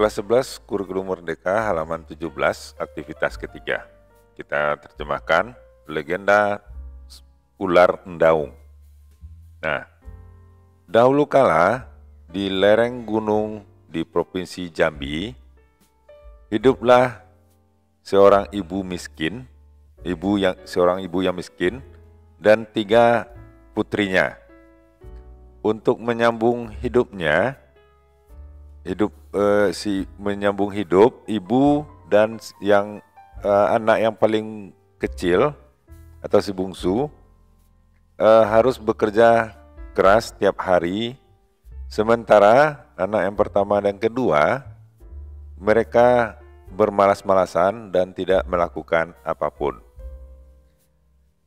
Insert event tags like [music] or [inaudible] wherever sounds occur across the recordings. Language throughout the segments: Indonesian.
kelas 11 kurikulum merdeka halaman 17 aktivitas ketiga. Kita terjemahkan legenda ular endaung. Nah, dahulu kala di lereng gunung di Provinsi Jambi hiduplah seorang ibu miskin, ibu yang seorang ibu yang miskin dan tiga putrinya. Untuk menyambung hidupnya, hidup uh, si menyambung hidup ibu dan yang uh, anak yang paling kecil atau si bungsu uh, harus bekerja keras setiap hari sementara anak yang pertama dan kedua mereka bermalas-malasan dan tidak melakukan apa pun.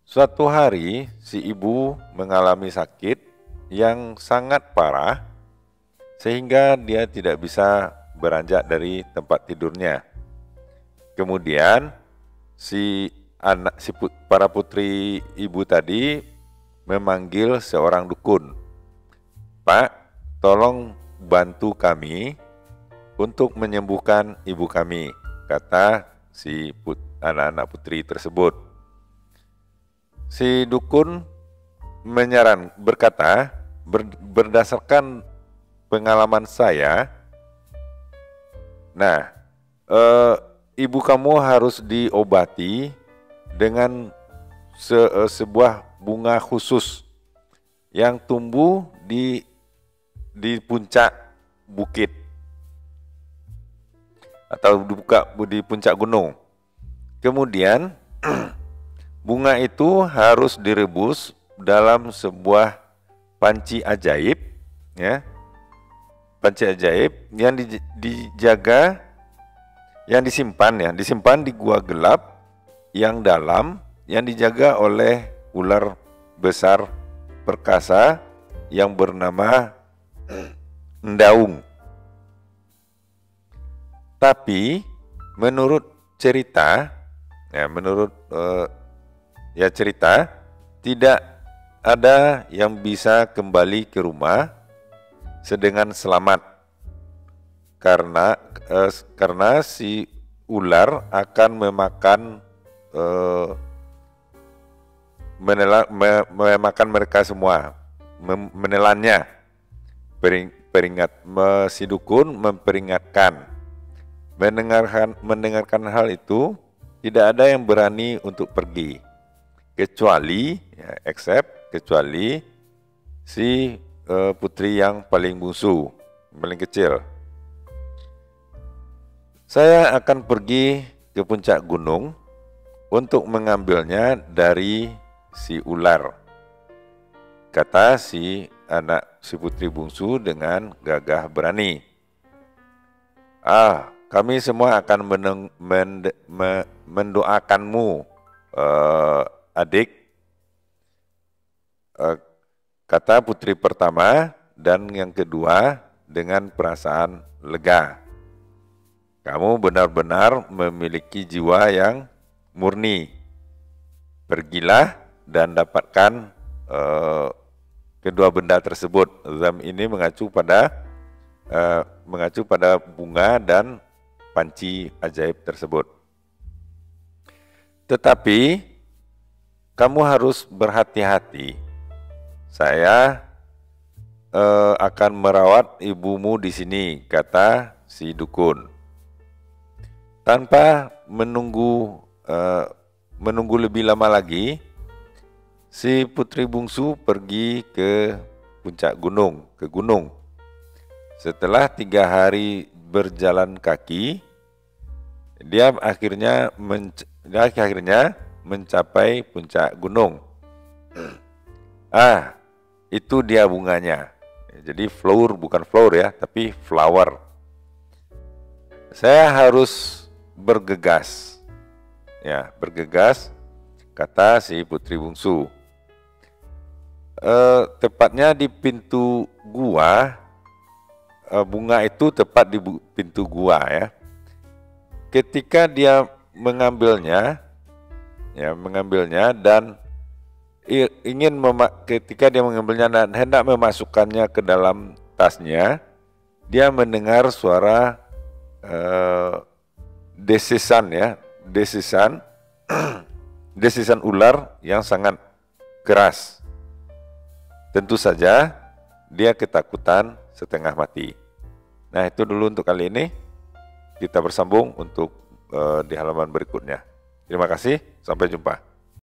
Suatu hari si ibu mengalami sakit yang sangat parah sehingga dia tidak bisa beranjak dari tempat tidurnya. Kemudian si anak si put, para putri ibu tadi memanggil seorang dukun. Pak, tolong bantu kami untuk menyembuhkan ibu kami, kata si anak-anak putri tersebut. Si dukun menyaran berkata, ber, berdasarkan pengalaman saya, nah, e, ibu kamu harus diobati dengan se, e, sebuah bunga khusus yang tumbuh di di puncak bukit atau dibuka di puncak gunung. Kemudian [clears throat] bunga itu harus direbus dalam sebuah panci ajaib ya panci ajaib yang di, dijaga yang disimpan ya, disimpan di gua gelap yang dalam yang dijaga oleh ular besar perkasa yang bernama Ndaung. Tapi menurut cerita ya menurut uh, ya cerita tidak ada yang bisa kembali ke rumah sedengan selamat. Karena eh, karena si ular akan memakan eh, menela, me, memakan mereka semua mem, menelannya. Pering, peringat si dukun memperingatkan. Mendengarkan mendengarkan hal itu tidak ada yang berani untuk pergi. Kecuali ya, except kecuali si uh, putri yang paling bungsu, paling kecil. Saya akan pergi ke puncak gunung untuk mengambilnya dari si ular. Kata si anak si putri bungsu dengan gagah berani. Ah, kami semua akan meneng, mend, me, mendoakanmu, uh, adik. Uh, Kata putri pertama dan yang kedua dengan perasaan lega. Kamu benar-benar memiliki jiwa yang murni. Pergilah dan dapatkan uh, kedua benda tersebut. Zam ini mengacu pada uh, mengacu pada bunga dan panci ajaib tersebut. Tetapi kamu harus berhati-hati saya uh, akan merawat ibumu di sini, kata si dukun. Tanpa menunggu uh, menunggu lebih lama lagi, si putri bungsu pergi ke puncak gunung, ke gunung. Setelah tiga hari berjalan kaki, dia akhirnya menc dia akhirnya mencapai puncak gunung. [clears throat] Ah, itu dia bunganya. Jadi flower bukan flower ya, tapi flower. Saya harus bergegas. Ya, bergegas kata si putri bungsu. E, tepatnya di pintu gua, e, bunga itu tepat di pintu gua ya. Ketika dia mengambilnya, ya mengambilnya dan ingin ketika dia mengambilnya dan hendak memasukkannya ke dalam tasnya, dia mendengar suara uh, desisan ya, desisan [clears throat] desisan ular yang sangat keras. Tentu saja dia ketakutan setengah mati. Nah, itu dulu untuk kali ini. Kita bersambung untuk uh, di halaman berikutnya. Terima kasih, sampai jumpa.